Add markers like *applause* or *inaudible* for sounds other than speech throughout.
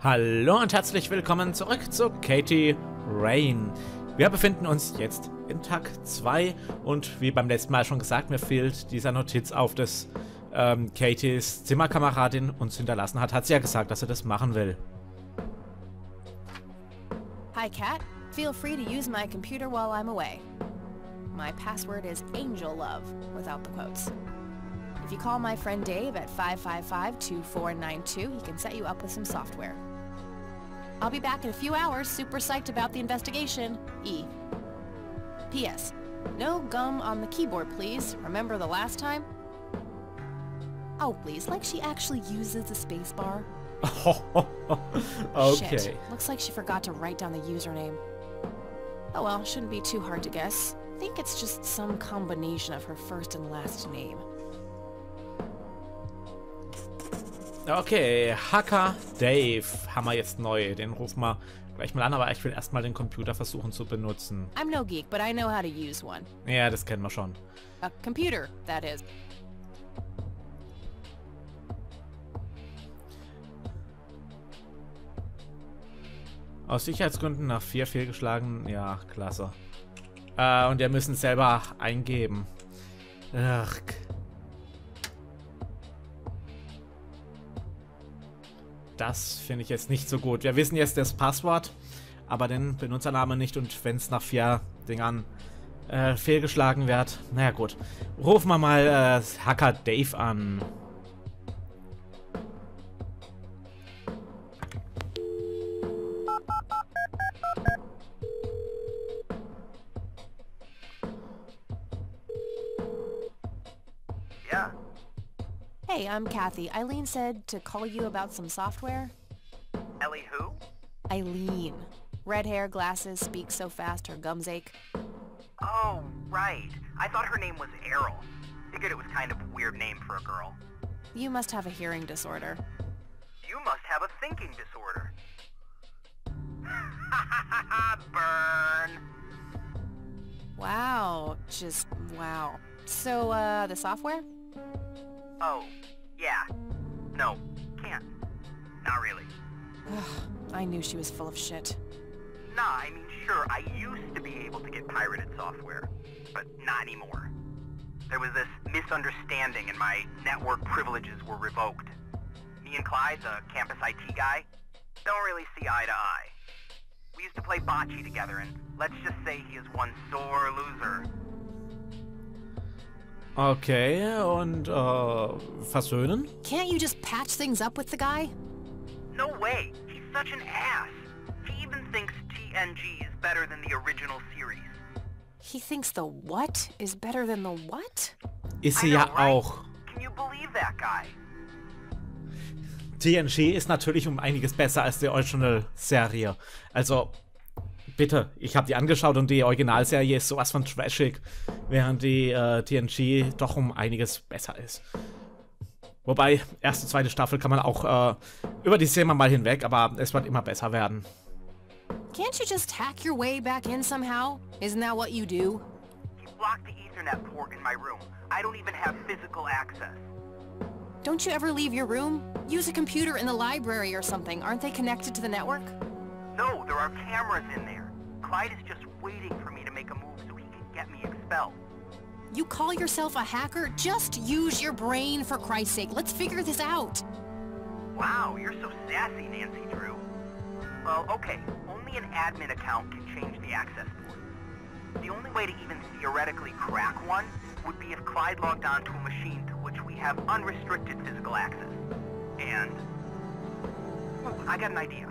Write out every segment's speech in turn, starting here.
Hallo und herzlich willkommen zurück zu Katie Rain. Wir befinden uns jetzt in Tag 2 und wie beim letzten Mal schon gesagt, mir fehlt dieser Notiz auf, dass ähm, Katies Zimmerkameradin uns hinterlassen hat. Hat sie ja gesagt, dass sie das machen will. Hi, Kat. Feel free to use my computer while I'm away. My password is Angel Love, without the quotes. If you call my friend Dave at 555-2492, he can set you up with some software. I'll be back in a few hours, super psyched about the investigation. E. P.S. No gum on the keyboard, please. Remember the last time? Oh, please, like she actually uses the spacebar. *laughs* okay. Shit. Looks like she forgot to write down the username. Oh well, shouldn't be too hard to guess. I think it's just some combination of her first and last name. Okay, Hacker Dave haben wir jetzt neu. Den rufen wir gleich mal an, aber ich will erstmal den Computer versuchen zu benutzen. I'm no geek, but I know how to use one. Ja, das kennen wir schon. A computer, that is. Aus Sicherheitsgründen nach vier fehlgeschlagen. Ja, klasse. Äh, und wir müssen es selber eingeben. Ach. Das finde ich jetzt nicht so gut. Wir wissen jetzt das Passwort, aber den Benutzernamen nicht. Und wenn es nach vier Dingern äh, fehlgeschlagen wird, naja gut. Rufen wir mal äh, Hacker Dave an. Hey, I'm Kathy. Eileen said to call you about some software. Ellie who? Eileen. Red hair, glasses, speaks so fast her gums ache. Oh, right. I thought her name was Errol. Figured it was kind of a weird name for a girl. You must have a hearing disorder. You must have a thinking disorder. *laughs* Burn. Wow, just wow. So, uh, the software? Oh, yeah. No, can't. Not really. I knew she was full of shit. Nah, I mean, sure, I used to be able to get pirated software, but not anymore. There was this misunderstanding and my network privileges were revoked. Me and Clyde, the campus IT guy, don't really see eye to eye. We used to play bocce together and let's just say he is one sore loser. Okay, und äh, versöhnen? Can't you just patch things up with the guy? No way, he's such an ass. He even thinks TNG is better than the original series. He thinks the what is better than the what? Ist I sie ja right? auch. Can you believe that guy? TNG ist natürlich um einiges besser als die Original-Serie. Also, bitte, ich habe die angeschaut und die Originalserie ist sowas von trashig, während die äh, TNG doch um einiges besser ist. Wobei, erste, zweite Staffel kann man auch äh, über die Szene mal hinweg, aber es wird immer besser werden. Can't you just hack your way back in somehow? Isn't that what you do? He blocked the Ethernet port in my room. I don't even have physical access. Don't you ever leave your room? Use a computer in the library or something. Aren't they connected to the network? No, there are cameras in there. Clyde is just waiting for me to make a move so he can get me expelled. You call yourself a hacker? Just use your brain, for Christ's sake. Let's figure this out. Wow, you're so sassy, Nancy Drew. Well, okay, only an admin account can change the access port. The only way to even theoretically crack one would be if Clyde logged onto a machine to which we have unrestricted physical access. And... Well, I got an idea.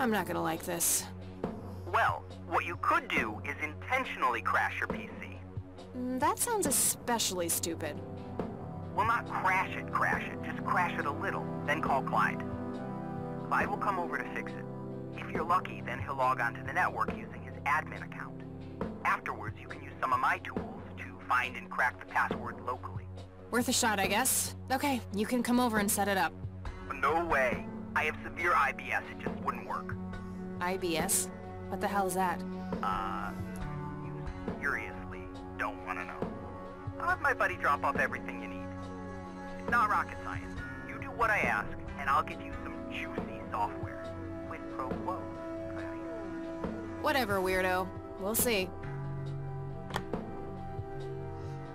I'm not gonna like this. Well, what you could do is intentionally crash your PC. Mm, That sounds especially stupid. Well, not crash it, crash it. Just crash it a little, then call Clyde. Clyde will come over to fix it. If you're lucky, then he'll log onto the network using his admin account. Afterwards, you can use some of my tools to find and crack the password locally. Worth a shot, I guess. Okay, you can come over and set it up. No way. I have severe IBS, it just wouldn't work. IBS? What the hell is that? Uh, you seriously don't want to know. I'll have my buddy drop off everything you need. It's not rocket science. You do what I ask, and I'll get you some juicy software. pro quo. Whatever, weirdo. We'll see.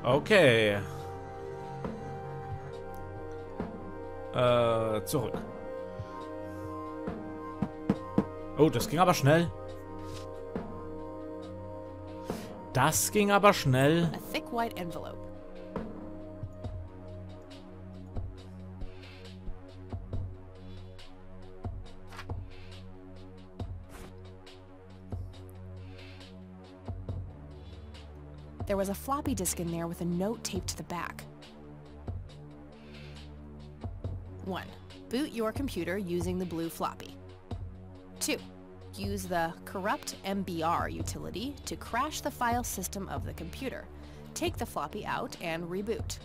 Okay. Äh, zurück. Oh, das ging aber schnell. Das ging aber schnell. A thick white envelope. There was a floppy disk in there with a note taped to the back. 1. Boot your computer using the blue floppy. 2. Use the corrupt MBR utility to crash the file system of the computer. Take the floppy out and reboot.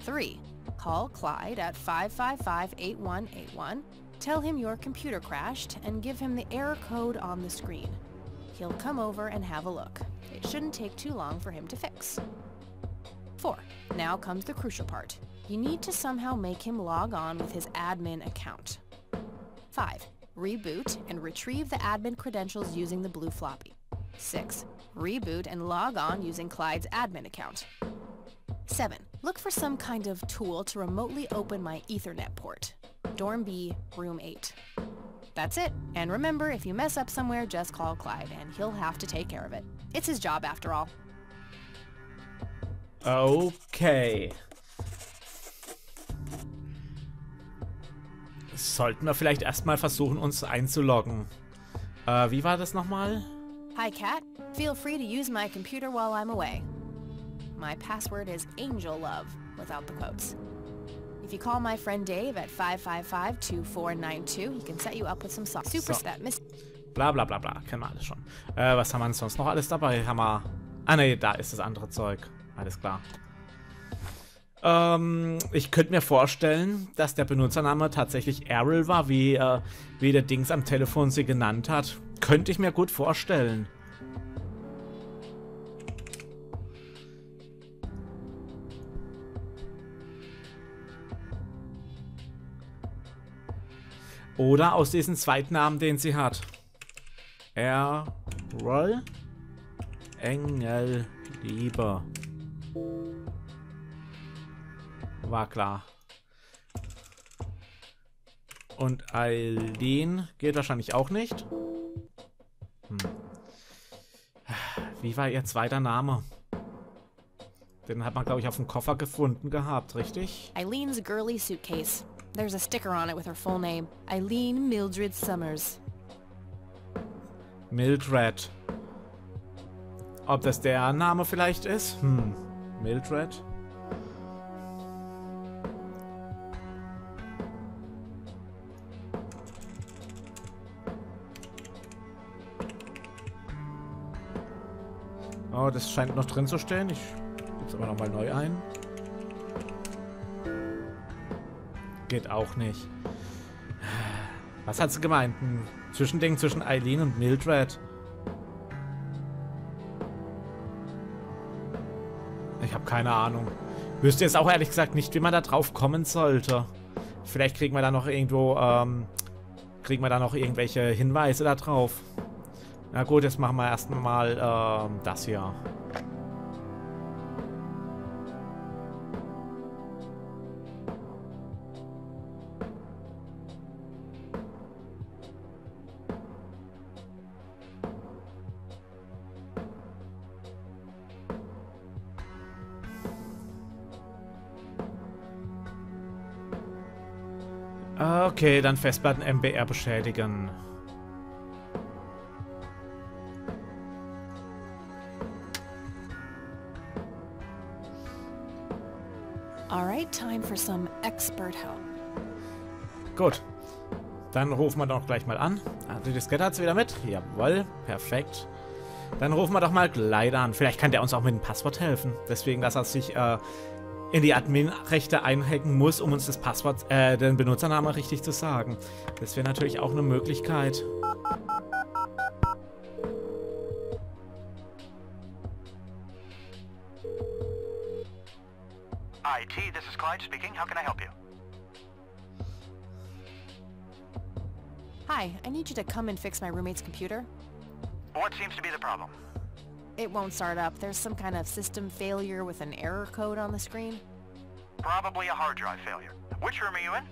3. Call Clyde at 555-8181, tell him your computer crashed, and give him the error code on the screen. He'll come over and have a look. It shouldn't take too long for him to fix. 4. Now comes the crucial part. You need to somehow make him log on with his admin account. 5. Reboot and retrieve the admin credentials using the blue floppy. 6. Reboot and log on using Clyde's admin account. 7. Look for some kind of tool to remotely open my Ethernet port. Dorm B, room 8. That's it. And remember, if you mess up somewhere, just call Clyde, and he'll have to take care of it. It's his job after all. Okay. Sollten wir vielleicht erstmal versuchen, uns einzuloggen. Äh, wie war das nochmal? Hi, Kat. Feel free to use my computer while I'm away. My password is Angel Love, without the quotes. If you call my friend Dave at 555-2492, he can set you up with some so super So. step miss. Bla bla bla bla, kennen wir alles schon. Äh, was haben wir sonst noch alles dabei? Haben wir... Ah ne, da ist das andere Zeug. Alles klar. Ähm, ich könnte mir vorstellen, dass der Benutzername tatsächlich Errol war, wie, äh, wie der Dings am Telefon sie genannt hat. Könnte ich mir gut vorstellen. Oder aus diesem Zweitnamen, den sie hat. Errol Engel Liebe. War klar. Und Eileen geht wahrscheinlich auch nicht. Hm. Wie war ihr zweiter Name? Den hat man, glaube ich, auf dem Koffer gefunden gehabt, richtig? Eileen's girly suitcase. There's a sticker on it with her full name. Eileen Mildred Summers. Mildred. Ob das der Name vielleicht ist? Hm. Mildred? Oh, das scheint noch drin zu stehen. Ich gebe es aber nochmal neu ein. Geht auch nicht. Was hat sie gemeint? Ein Zwischending zwischen Eileen und Mildred. Ich habe keine Ahnung. Wüsste jetzt auch ehrlich gesagt nicht, wie man da drauf kommen sollte. Vielleicht kriegen wir da noch irgendwo, ähm, kriegen wir da noch irgendwelche Hinweise da drauf. Na gut, jetzt machen wir erstmal ähm, das hier. Okay, dann Festplatten MBR beschädigen. Right, time for some expert help. Gut. Dann rufen wir doch gleich mal an. Ah, die Diskette hat sie wieder mit. Jawohl, perfekt. Dann rufen wir doch mal Gleiter an. Vielleicht kann der uns auch mit dem Passwort helfen. Deswegen, dass er sich äh, in die Admin-Rechte einhacken muss, um uns das Passwort, äh, den Benutzernamen richtig zu sagen. Das wäre natürlich auch eine Möglichkeit. IT, this is Clyde speaking. How can I help you? Hi, I need you to come and fix my roommate's computer. What seems to be the problem? It won't start up. There's some kind of system failure with an error code on the screen. Probably a hard drive failure. Which room are you in?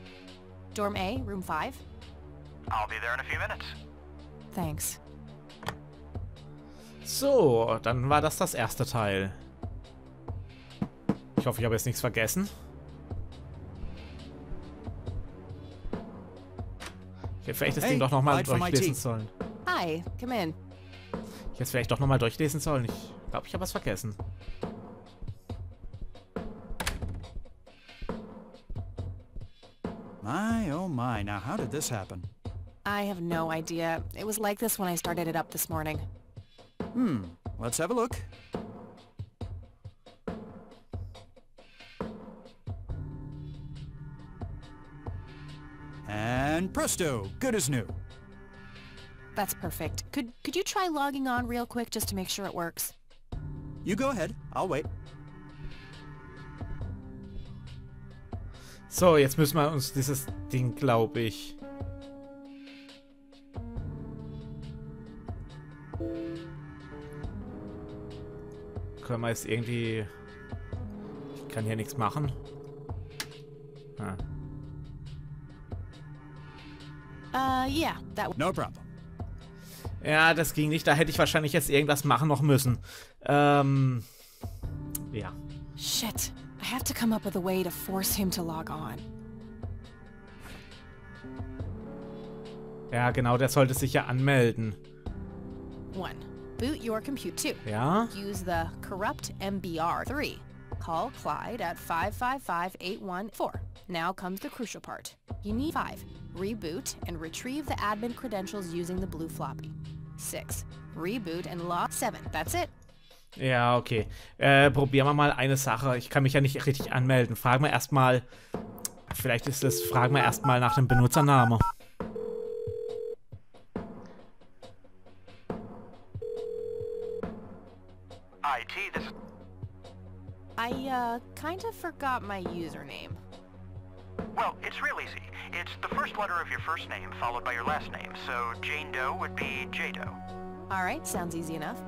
Dorm A, room 5. I'll be there in a few minutes. Thanks. So, dann war das das erste Teil. Ich hoffe, ich habe jetzt nichts vergessen. Ich hätte vielleicht das Hey, Ding doch nochmal durchlesen sollen. Hi, come in. Ich hätte es vielleicht doch nochmal durchlesen sollen. Ich glaube, ich habe was vergessen. My, oh my, now how did this happen? I have no idea. It was like this when I started it up this morning. Hmm, let's have a look. And presto, good as new. That's perfect. Could could you try logging on real quick just to make sure it works? You go ahead, I'll wait. So, jetzt müssen wir uns dieses Ding, glaube ich... Können wir jetzt irgendwie... Ich kann hier nichts machen. Ah. Uh, yeah, that No problem. Ja, das ging nicht. Da hätte ich wahrscheinlich jetzt irgendwas machen noch müssen. Ähm... Ja. Shit. I have to come up with a way to force him to log on. Ja, genau, der sollte sich ja anmelden. 1. Boot your compute 2. Ja? Use the corrupt MBR 3. Call Clyde at 555-814. Now comes the crucial part. You need 5. Reboot and retrieve the admin credentials using the blue floppy. 6. Reboot and log 7. That's it. Ja, okay. Äh, probieren wir mal eine Sache. Ich kann mich ja nicht richtig anmelden. Fragen wir erstmal. Vielleicht ist es. Fragen wir erstmal nach dem Benutzername. IT, this is... I, uh, kind of forgot my username. Well, it's real easy. It's the first letter of your first name followed by your last name. So Jane Doe would be J Doe. Alright, sounds easy enough.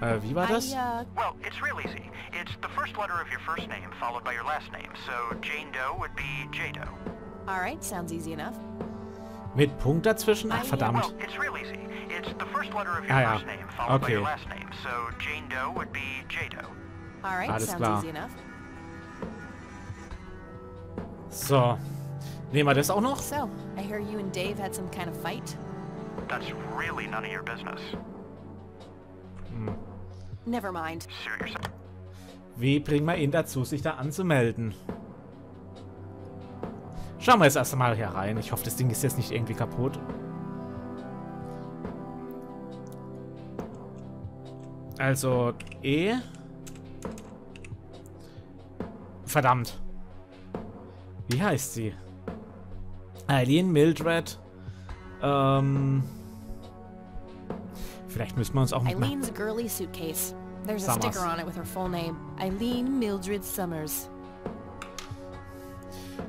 Äh, wie war das? I, uh, Well, it's real easy. It's the first letter of your first name followed by your last name. So Jane Doe would be J Doe. alright, sounds easy enough. Mit Punkt dazwischen? Ach, I- verdammt. Well, it's real easy. It's the first letter of your Ah, ja. first name followed by your Okay. last name. So Jane Doe would be J Doe. Alright, Alles sounds klar. easy enough. So. Nehmen wir das auch noch? So, I hear you and Dave had some kind of fight? That's really none of your business. Never mind. Wie bringen wir ihn dazu, sich da anzumelden? Schauen wir jetzt erst mal hier rein. Ich hoffe, das Ding ist jetzt nicht irgendwie kaputt. Also, E. Verdammt. Wie heißt sie? Eileen Mildred. Ähm. Vielleicht müssen wir uns auch mit. Eileen's girly suitcase. There's a sticker on it with her full name. Eileen Mildred Summers.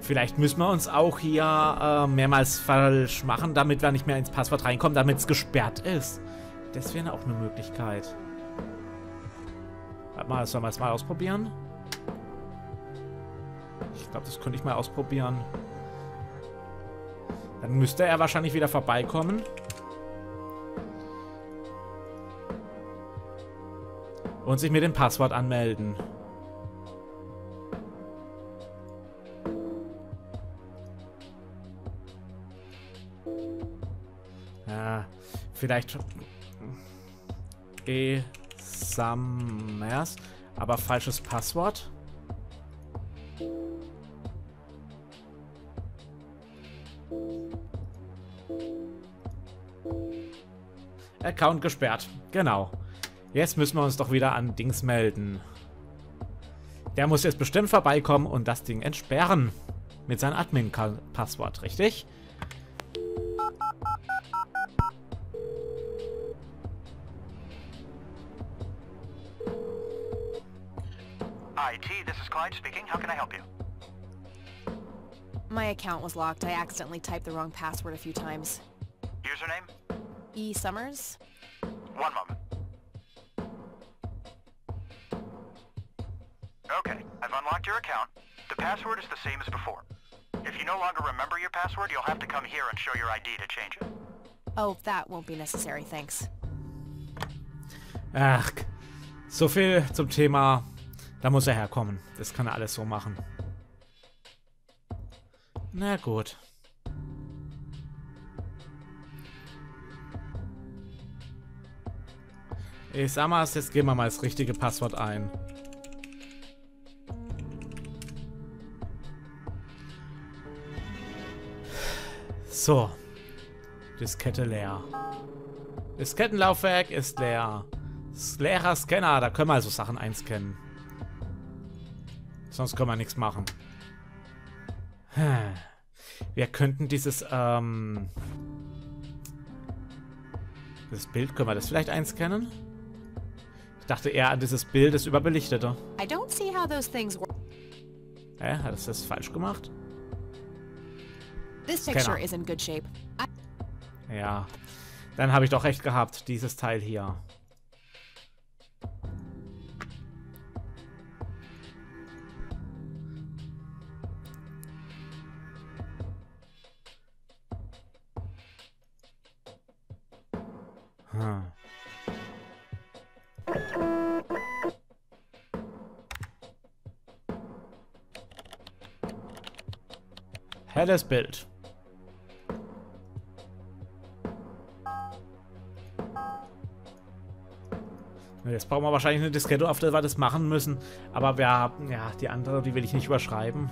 Vielleicht müssen wir uns auch hier äh, mehrmals falsch machen, damit wir nicht mehr ins Passwort reinkommen, damit es gesperrt ist. Das wäre auch eine Möglichkeit. Warte mal, sollen wir es mal ausprobieren? Ich glaube, das könnte ich mal ausprobieren. Dann müsste er wahrscheinlich wieder vorbeikommen. Und sich mit dem Passwort anmelden. Ja, vielleicht E. Summers, aber falsches Passwort. Account gesperrt. Genau. Jetzt müssen wir uns doch wieder an Dings melden. Der muss jetzt bestimmt vorbeikommen und das Ding entsperren. Mit seinem Admin-Passwort, richtig? IT, this is Clyde speaking. How can I help you? My account was locked. I accidentally typed the wrong password a few times. Username? E. Summers? One moment. Okay, I've unlocked your account. The password is the same as before. If you no longer remember your password, you'll have to come here and show your ID to change it. Oh, that won't be necessary, thanks. Ach, so viel zum Thema, da muss er herkommen. Das kann er alles so machen. Na gut. Ich sag mal, jetzt geben wir mal das richtige Passwort ein. So. Diskette leer. Diskettenlaufwerk ist leer. Leerer Scanner, da können wir also Sachen einscannen. Sonst können wir nichts machen. Wir könnten dieses, ähm... Das Bild, können wir das vielleicht einscannen? Ich dachte eher an dieses Bild, das überbelichtete. I don't see how those things work. Hä? Hat es das falsch gemacht? This picture is in good shape. Ja. Dann habe ich doch recht gehabt, dieses Teil hier. Helles Bild. Jetzt brauchen wir wahrscheinlich eine Diskette, auf der wir das machen müssen. Aber wir haben, ja, die andere, die will ich nicht überschreiben.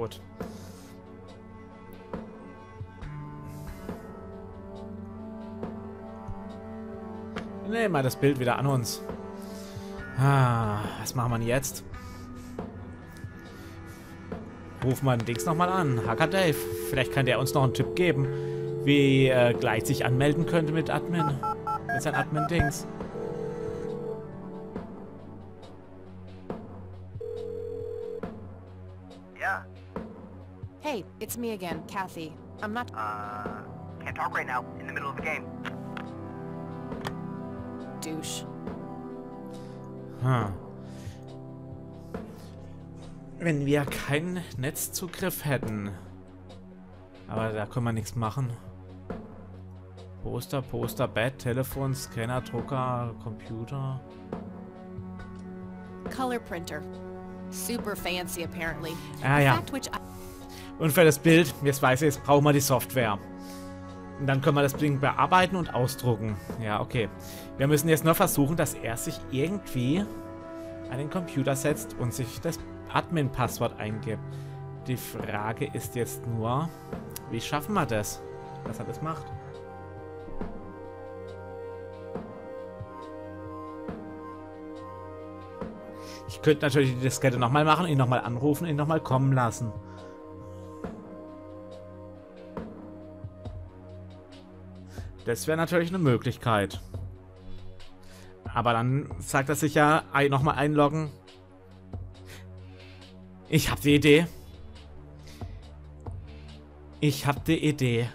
Gut. Nehmen wir das Bild wieder an uns. Ah, was machen wir jetzt? Rufen wir den Dings nochmal an. Hacker Dave. Vielleicht kann der uns noch einen Tipp geben, wie äh, gleich sich anmelden könnte mit Admin. Mit seinem Admin-Dings. It's me again, Kathy. I'm not... uh, can't talk right now. In the middle of the game. douche. Hm. Wenn wir keinen Netzzugriff hätten. Aber da können wir nichts machen. Poster, Poster, Bett, Telefon, Scanner, Drucker, Computer. Color printer. Super fancy, apparently. Ah ja. Und für das Bild, jetzt weiß ich, jetzt brauchen wir die Software. Und dann können wir das Ding bearbeiten und ausdrucken. Ja, okay. Wir müssen jetzt nur versuchen, dass er sich irgendwie an den Computer setzt und sich das Admin-Passwort eingibt. Die Frage ist jetzt nur, wie schaffen wir das, dass er das macht? Ich könnte natürlich die Diskette nochmal machen, ihn nochmal anrufen, ihn nochmal kommen lassen. Das wäre natürlich eine Möglichkeit. Aber dann sagt er sich ja, nochmal einloggen. Ich habe die Idee. Ich habe die Idee.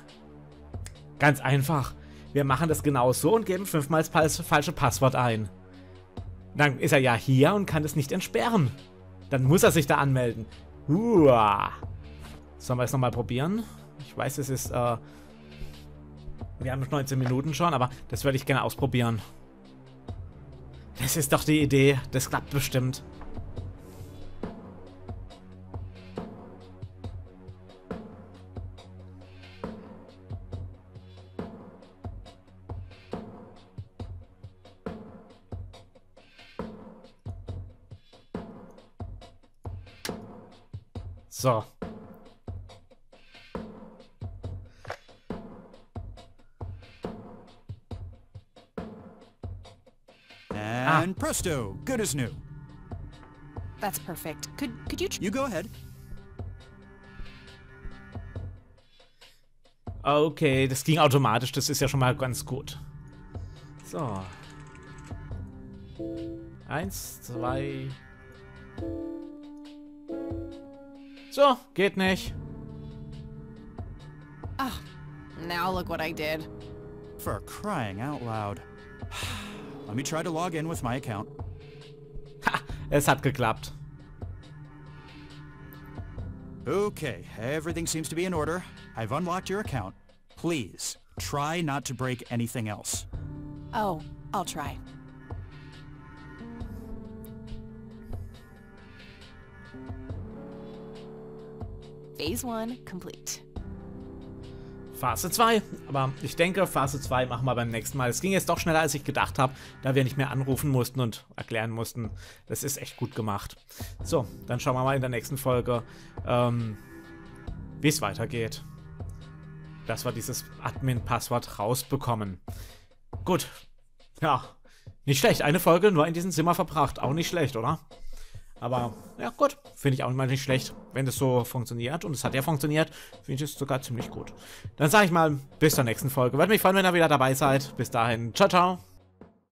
Ganz einfach. Wir machen das genau so und geben fünfmal das fal- falsche Passwort ein. Dann ist er ja hier und kann es nicht entsperren. Dann muss er sich da anmelden. Uah. Sollen wir es nochmal probieren? Ich weiß, es ist, äh, wir haben 19 Minuten schon, aber das würde ich gerne ausprobieren. Das ist doch die Idee. Das klappt bestimmt. So. Presto, good as new. That's perfect. Could could you... You go ahead. Okay, das ging automatisch. Das ist ja schon mal ganz gut. So. Eins, zwei. So, geht nicht. Ah, now look what I did. For crying out loud. Let me try to log in with my account. Ha, es hat geklappt. Okay, everything seems to be in order. I've unlocked your account. Please, try not to break anything else. Oh, I'll try. Phase 1 complete. Phase 2. Aber ich denke, Phase 2 machen wir beim nächsten Mal. Es ging jetzt doch schneller, als ich gedacht habe, da wir nicht mehr anrufen mussten und erklären mussten. Das ist echt gut gemacht. So, dann schauen wir mal in der nächsten Folge, ähm, wie es weitergeht. Dass wir dieses Admin-Passwort rausbekommen. Gut. Ja, nicht schlecht. Eine Folge nur in diesem Zimmer verbracht. Auch nicht schlecht, oder? Aber ja, gut. Finde ich auch mal nicht schlecht, wenn das so funktioniert. Und es hat ja funktioniert. Finde ich es sogar ziemlich gut. Dann sage ich mal, bis zur nächsten Folge. Würde mich freuen, wenn ihr wieder dabei seid. Bis dahin. Ciao, ciao.